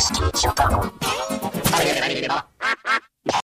屋敷翔太。あれ何でな